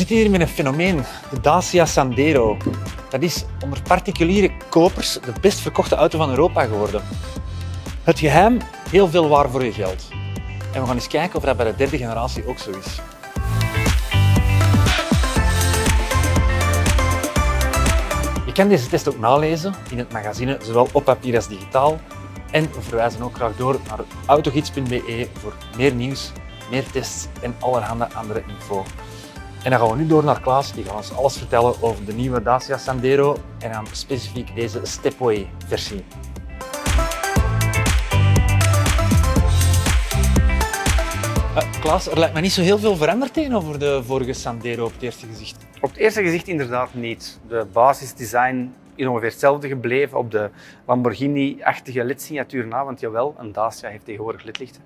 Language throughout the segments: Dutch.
Zitten hier met een fenomeen, de Dacia Sandero. Dat is onder particuliere kopers de best verkochte auto van Europa geworden. Het geheim, heel veel waar voor je geld. En we gaan eens kijken of dat bij de derde generatie ook zo is. Je kan deze test ook nalezen in het magazine, zowel op papier als digitaal. En we verwijzen ook graag door naar autogids.be voor meer nieuws, meer tests en allerhande andere info. En dan gaan we nu door naar Klaas, die gaat ons alles vertellen over de nieuwe Dacia Sandero en dan specifiek deze Stepway versie. Uh, Klaas, er lijkt me niet zo heel veel veranderd tegenover de vorige Sandero op het eerste gezicht. Op het eerste gezicht inderdaad niet. De basisdesign is ongeveer hetzelfde gebleven op de Lamborghini-achtige ledsignatuur na, want jawel, een Dacia heeft tegenwoordig ledlichten.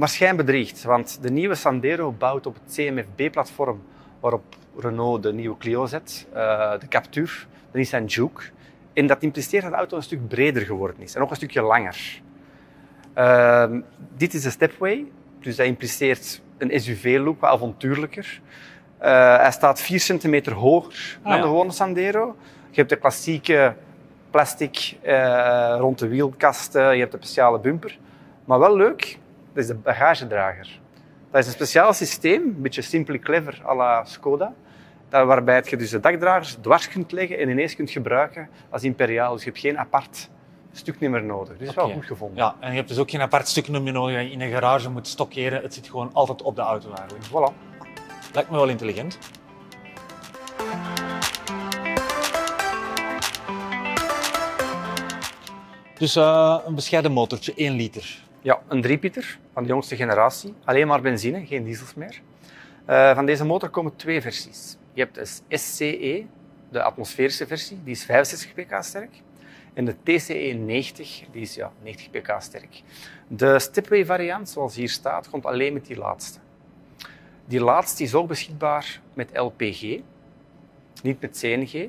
Maar schijn bedriegt, want de nieuwe Sandero bouwt op het CMF-B-platform waarop Renault de nieuwe Clio zet, uh, de Captur, de Nissan Juke. En dat impliceert dat de auto een stuk breder geworden is en ook een stukje langer. Uh, dit is de Stepway, dus dat impliceert een SUV-look, wat avontuurlijker. Uh, hij staat 4 centimeter hoger ah, dan ja. de gewone Sandero. Je hebt de klassieke plastic uh, rond de wielkasten, je hebt de speciale bumper. Maar wel leuk, dat is de bagagedrager. Dat is een speciaal systeem, een beetje simply clever à la Skoda, dat, waarbij je dus de dakdragers dwars kunt leggen en ineens kunt gebruiken als imperiaal. Dus je hebt geen apart stuknummer nodig. Dus dat is wel goed gevonden. Ja, en je hebt dus ook geen apart stuknummer nodig dat je in een garage moet stockeren. Het zit gewoon altijd op de auto eigenlijk. Voilà. Lijkt me wel intelligent. Dus uh, een bescheiden motortje, 1 liter. Ja, een 3-pieter van de jongste generatie. Alleen maar benzine, geen diesels meer. Uh, van deze motor komen twee versies. Je hebt de SCE, de atmosferische versie, die is 65 pk sterk. En de TCE 90, die is ja, 90 pk sterk. De Stepway variant, zoals hier staat, komt alleen met die laatste. Die laatste is ook beschikbaar met LPG, niet met CNG,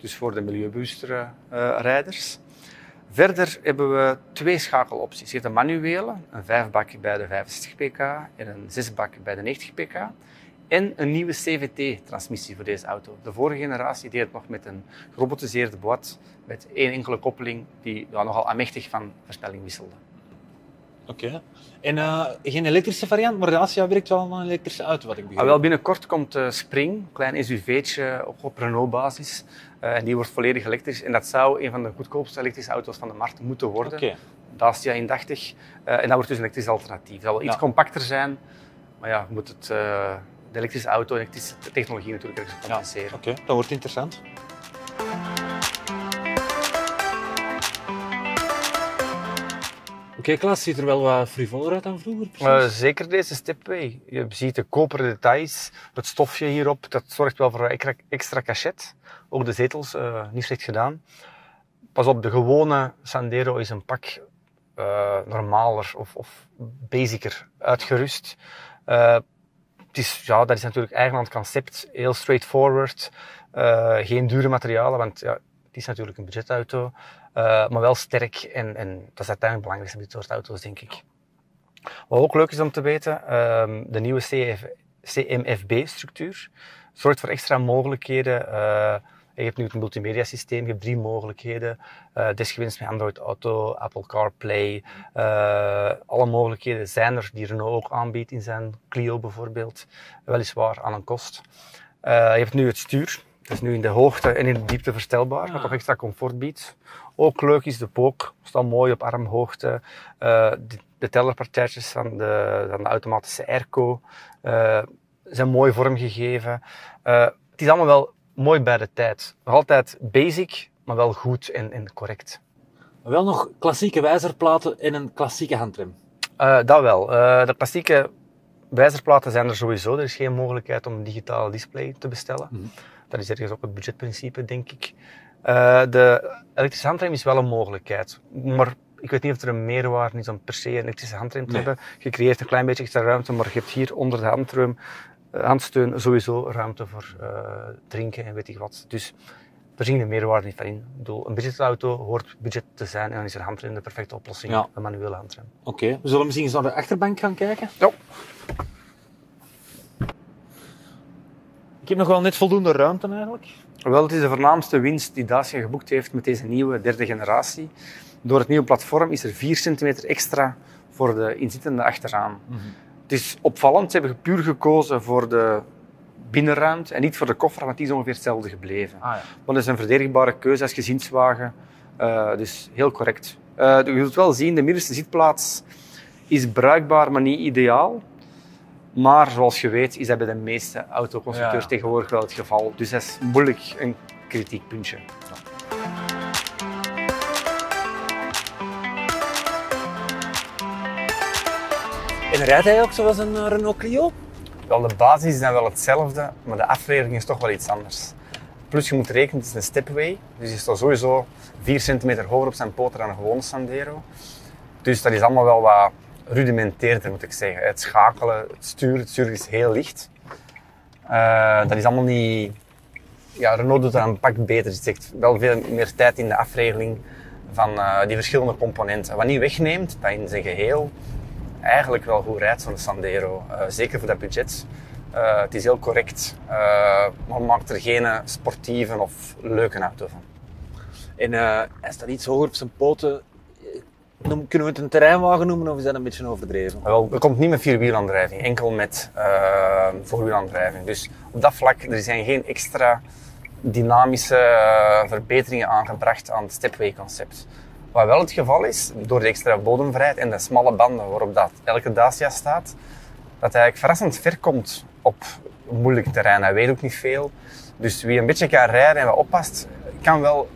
dus voor de milieubewustere uh, rijders. Verder hebben we twee schakelopties. Je hebt een manuele, een vijfbak bij de 65 pk en een zesbak bij de 90 pk. En een nieuwe CVT-transmissie voor deze auto. De vorige generatie deed het nog met een gerobotiseerde boîte met één enkele koppeling die ja, nogal aanmächtig van versnelling wisselde. Oké. Okay. En uh, geen elektrische variant, maar Dacia werkt wel aan een elektrische auto, wat ik begrijp. Ah, wel, binnenkort komt uh, Spring, een klein SUV'tje op, op Renault-basis. Uh, en die wordt volledig elektrisch. En dat zou een van de goedkoopste elektrische auto's van de markt moeten worden. Okay. Dacia indachtig. en dat wordt dus een elektrisch alternatief. Het zal wel iets compacter zijn, maar ja, moet het, de elektrische auto en elektrische technologie natuurlijk ergens compenseren. Ja. Oké, okay. dat wordt interessant. Oké, okay, Klaas, ziet er wel wat frivoler uit dan vroeger? Zeker deze stepway. Je ziet de koperen details, het stofje hierop, dat zorgt wel voor extra, cachet. Ook de zetels, uh, niet slecht gedaan. Pas op, de gewone Sandero is een pak uh, normaler of, of basicer uitgerust. het is, ja, dat is natuurlijk eigen aan het concept, heel straightforward. geen dure materialen, want ja, het is natuurlijk een budgetauto. Uh, maar wel sterk en, en dat is uiteindelijk het belangrijkste bij dit soort auto's, denk ik. Wat ook leuk is om te weten, um, de nieuwe CMFB-structuur zorgt voor extra mogelijkheden. Uh, je hebt nu het multimedia systeem, je hebt drie mogelijkheden. Uh, desgewenst met Android Auto, Apple CarPlay. Alle mogelijkheden zijn er die Renault ook aanbiedt in zijn Clio bijvoorbeeld. Weliswaar aan een kost. Je hebt nu het stuur. Is nu in de hoogte en in de diepte verstelbaar, wat toch extra comfort biedt. Ook leuk is de pook, staat mooi op armhoogte. Uh, de, de tellerpartijtjes van de, van de automatische airco uh, zijn mooi vormgegeven. Uh, het is allemaal wel mooi bij de tijd. Nog altijd basic, maar wel goed en, en correct. Maar wel nog klassieke wijzerplaten en een klassieke handrem. dat wel. de klassieke wijzerplaten zijn er sowieso. Er is geen mogelijkheid om een digitale display te bestellen. Mm -hmm. Dat is ergens ook het budgetprincipe, denk ik. Uh, de elektrische handrem is wel een mogelijkheid. Maar ik weet niet of er een meerwaarde is om per se een elektrische handrem te nee. hebben. Je creëert een klein beetje extra ruimte, maar je hebt hier onder de handrem, uh, handsteun sowieso ruimte voor uh, drinken en weet ik wat. Dus er zien de meerwaarde niet van in. Ik bedoel, een budgetauto hoort budget te zijn en dan is een handrem de perfecte oplossing, ja. een manuele handrem. Oké, okay. we zullen misschien eens naar de achterbank gaan kijken. Ja. Heb nog wel net voldoende ruimte eigenlijk. Wel, het is de voornaamste winst die Dacia geboekt heeft met deze nieuwe derde generatie. Door het nieuwe platform is er 4 centimeter extra voor de inzittende achteraan. Het is opvallend, ze hebben puur gekozen voor de binnenruimte en niet voor de koffer, want die is ongeveer hetzelfde gebleven. Ah, ja. Want dat is een verdedigbare keuze als gezinswagen, Eh, dus heel correct. Eh, je zult wel zien, de middenste zitplaats is bruikbaar, maar niet ideaal. Maar zoals je weet is dat bij de meeste autoconstructeurs Ja. tegenwoordig wel het geval. Dus dat is moeilijk een kritiekpuntje. En rijdt hij ook zoals een eh, Renault Clio? Wel, de basis is dan wel hetzelfde, maar de aflevering is toch wel iets anders. Plus je moet rekenen, het is een stepway, dus je staat sowieso 4 centimeter hoger op zijn poten dan een gewone Sandero. Dus dat is allemaal wel wat rudimenteerder, moet ik zeggen. Het schakelen, het sturen, het sturen is heel licht. Eh, dat is allemaal niet... Ja, Renault doet dat een pak beter. Het zegt wel veel meer tijd in de afregeling van eh, die verschillende componenten. Wat niet wegneemt, dat in zijn geheel eigenlijk wel goed rijdt zo'n Sandero. Eh, zeker voor dat budget. Het is heel correct, eh, maar maakt er geen sportieve of leuke auto van. En hij staat iets hoger op zijn poten. Kunnen we het een terreinwagen noemen of is dat een beetje overdreven? Wel, er komt niet met vierwielaandrijving, enkel met uh, voorwielaandrijving. Dus op dat vlak er zijn geen extra dynamische eh, verbeteringen aangebracht aan het stepway-concept. Wat wel het geval is, door de extra bodemvrijheid en de smalle banden waarop dat elke Dacia staat, dat hij eigenlijk verrassend ver komt op moeilijk terrein. Hij weet ook niet veel. Dus wie een beetje kan rijden en wat oppast, kan wel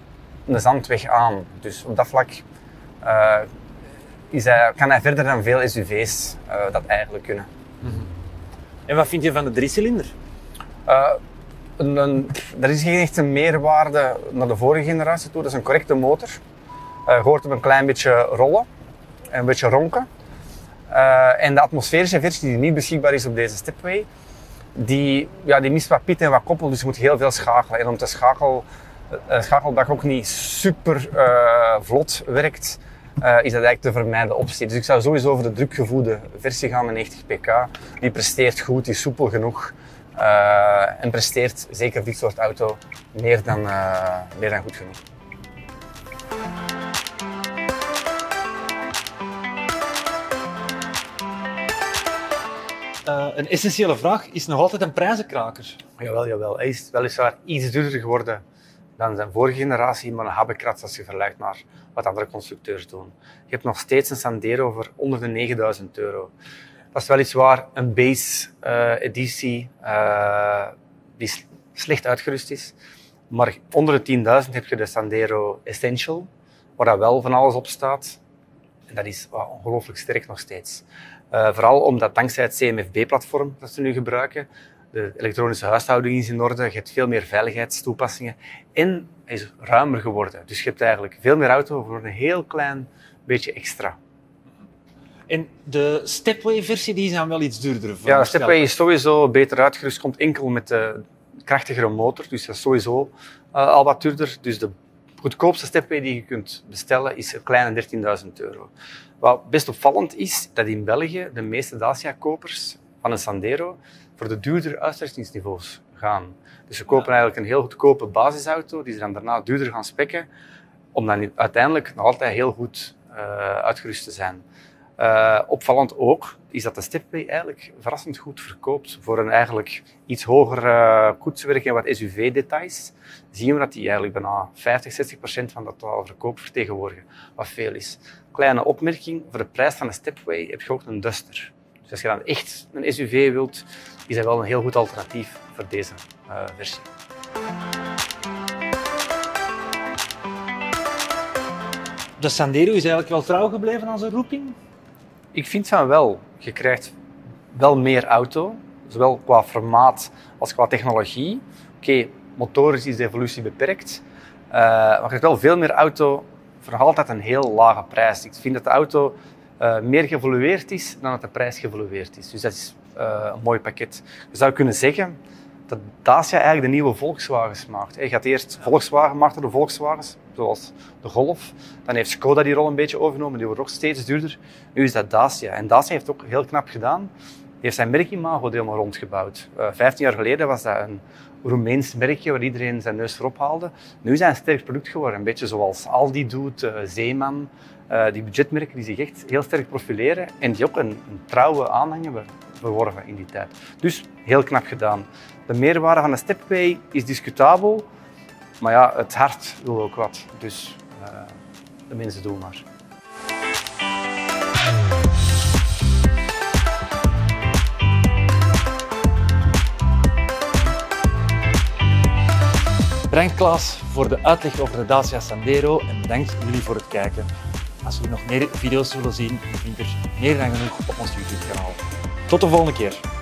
een zandweg aan. Dus op dat vlak eh, is hij, kan hij verder dan veel SUV's eh, dat eigenlijk kunnen. En wat vind je van de driecilinder? Eh, een, een, er is geen echte meerwaarde naar de vorige generatie toe. Dat is een correcte motor. Eh, je hoort hem een klein beetje rollen en een beetje ronken. Eh, en de atmosferische versie die niet beschikbaar is op deze Stepway, die, ja, die mist wat piet en wat koppel, dus je moet heel veel schakelen. En omdat de schakel, eh, schakelbak ook niet super eh, vlot werkt, eh, is dat eigenlijk te vermijden optie. Dus ik zou sowieso voor de drukgevoede versie gaan met 90 pk. Die presteert goed, die is soepel genoeg. eh, en presteert, zeker dit soort auto, meer dan, eh, meer dan goed genoeg. Eh, een essentiële vraag is nog altijd een prijzenkraker. Jawel, jawel. Hij is weliswaar iets duurder geworden dan zijn vorige generatie, maar een habbekrats als je vergelijkt naar wat andere constructeurs doen. Je hebt nog steeds een Sandero voor onder de 9000 euro. Dat is weliswaar een base eh, editie eh, die slecht uitgerust is. Maar onder de 10.000 heb je de Sandero Essential, waar dat wel van alles op staat. En dat is wow, ongelooflijk sterk nog steeds. Eh, vooral omdat dankzij het CMFB-platform dat ze nu gebruiken, de elektronische huishouding is in orde, je hebt veel meer veiligheidstoepassingen en hij is ruimer geworden. Dus je hebt eigenlijk veel meer auto voor een heel klein beetje extra. En de Stepway-versie die is dan wel iets duurder. Ja, de Stepway is sowieso beter uitgerust, komt enkel met de krachtigere motor, dus dat is sowieso eh, al wat duurder. Dus de goedkoopste Stepway die je kunt bestellen is een kleine 13.000 euro. Wat best opvallend is, dat in België de meeste Dacia-kopers van een Sandero voor de duurdere uitrustingsniveaus gaan. Dus ze kopen eigenlijk een heel goedkope basisauto, die ze dan daarna duurder gaan spekken, om dan uiteindelijk nog altijd heel goed eh, uitgerust te zijn. Uh, opvallend ook is dat de Stepway eigenlijk verrassend goed verkoopt. Voor een eigenlijk iets hoger uh, koetswerk en wat SUV-details zien we dat die eigenlijk bijna 50, 60 procent van dat totaal verkoop vertegenwoordigen. Wat veel is. Kleine opmerking, voor de prijs van een Stepway heb je ook een Duster. Dus als je dan echt een SUV wilt, is dat wel een heel goed alternatief voor deze uh, versie. De Sandero is eigenlijk wel trouw gebleven aan zijn roeping? Ik vind van wel. Je krijgt wel meer auto, zowel qua formaat als qua technologie. Oké, okay, motorisch is de evolutie beperkt, uh, maar je krijgt wel veel meer auto voor nog altijd een heel lage prijs. Ik vind dat de auto uh, meer geëvolueerd is dan dat de prijs geëvolueerd is. Dus dat is uh, een mooi pakket. Je zou kunnen zeggen dat Dacia eigenlijk de nieuwe Volkswagens maakt. Je gaat eerst Volkswagen maakte de Volkswagens, zoals de Golf. Dan heeft Skoda die rol een beetje overgenomen, die wordt ook steeds duurder. Nu is dat Dacia. En Dacia heeft ook heel knap gedaan. heeft zijn merkimago helemaal rondgebouwd. Uh, 15 jaar geleden was dat een Roemeens merkje waar iedereen zijn neus voor ophaalde. Nu zijn ze een sterk product geworden, een beetje zoals Aldi doet, uh, Zeeman. Uh, die budgetmerken die zich echt heel sterk profileren en die ook een, een trouwe aanhang hebben verworven in die tijd. Dus heel knap gedaan. De meerwaarde van de Stepway is discutabel, maar ja, het hart wil ook wat. Dus uh, de mensen doen maar. Bedankt Klaas voor de uitleg over de Dacia Sandero en bedankt jullie voor het kijken. Als jullie nog meer video's willen zien, je vindt er meer dan genoeg op ons YouTube kanaal. Tot de volgende keer.